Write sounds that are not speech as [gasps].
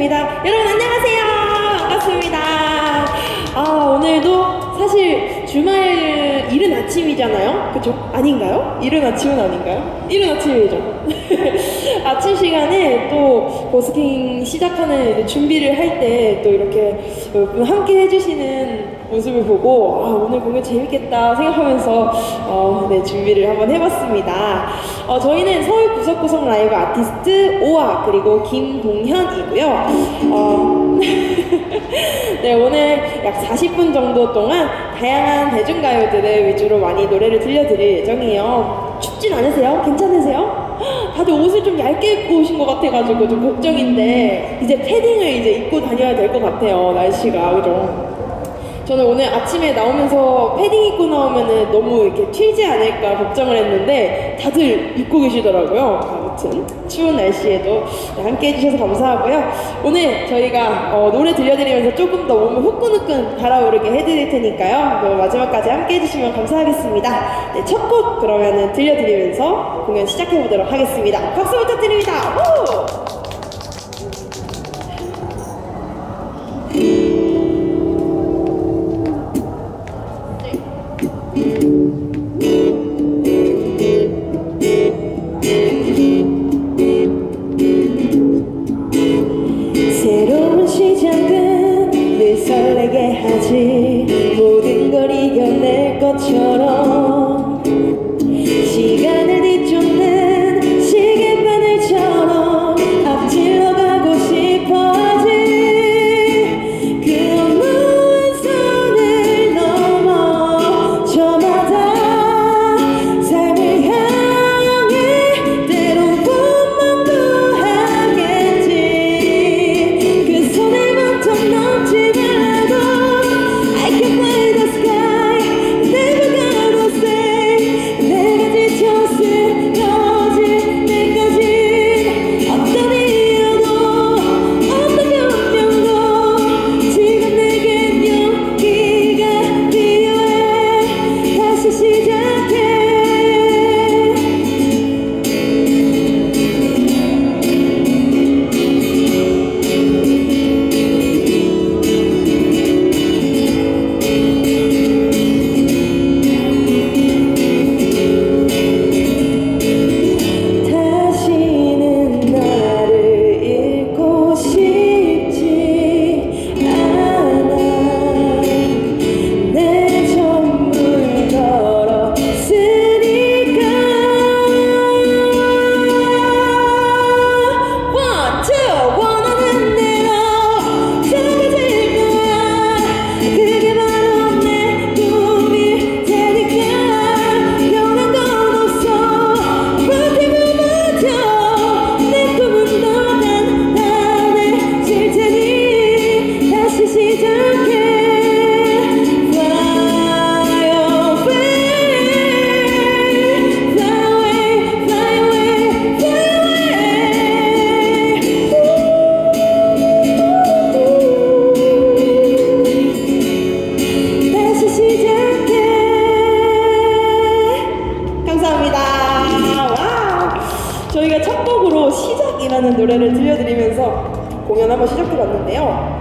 드리겠습니다. 여러분 안녕하세요. 반갑습니다. 아 오늘도 사실 주말 이른 아침이잖아요. 그죠? 아닌가요? 이른 아침은 아닌가요? 이른 아침이죠. [laughs] 아침 시간에 또 버스킹 시작하는 준비를 할 때 또 이렇게 함께 해주시는 모습을 보고 아, 오늘 공연 재밌겠다 생각하면서 어, 네, 준비를 한번 해봤습니다. 어, 저희는 서울 구석구석 라이브 아티스트 오아 그리고 김동현이고요. 어, [laughs] 네, 오늘 약 40분 정도 동안 다양한 대중가요들을 위주로 많이 노래를 들려드릴 예정이에요. 춥진 않으세요? 괜찮으세요? [gasps] 다들 옷을 좀 얇게 입고 오신 것 같아가지고 좀 걱정인데 이제 패딩을 이제 입고 다녀야 될 것 같아요 날씨가 그죠? 저는 오늘 아침에 나오면서 패딩 입고 나오면은 너무 이렇게 튀지 않을까 걱정을 했는데 다들 입고 계시더라고요. 아무튼 추운 날씨에도 함께 해주셔서 감사하고요. 오늘 저희가 어, 노래 들려드리면서 조금 더 몸을 후끈후끈 달아오르게 해드릴 테니까요. 그 마지막까지 함께 해주시면 감사하겠습니다. 네, 첫 곡 그러면은 들려드리면서 공연 시작해보도록 하겠습니다. 박수 부탁드립니다. 우! 모든 걸 이겨낼 것처럼 저희가 첫 곡으로 시작이라는 노래를 들려드리면서 공연 한번 시작해봤는데요.